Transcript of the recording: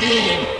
million.